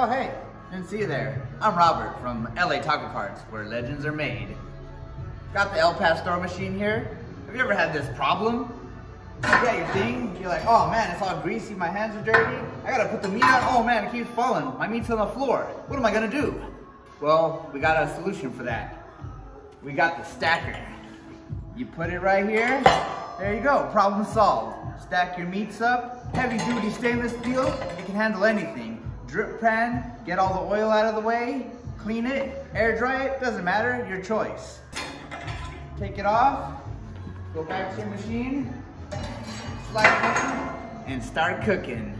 Oh, hey, didn't see you there. I'm Robert from LA Taco Carts, where legends are made. Got the Al Pastor machine here. Have you ever had this problem? You got your thing, you're like, oh man, it's all greasy, my hands are dirty. I gotta put the meat on, oh man, it keeps falling. My meat's on the floor. What am I gonna do? Well, we got a solution for that. We got the stacker. You put it right here, there you go, problem solved. Stack your meats up, heavy duty stainless steel, it can handle anything. Drip pan, get all the oil out of the way, clean it, air dry it, doesn't matter, your choice. Take it off, go back to your machine, slide it and start cooking.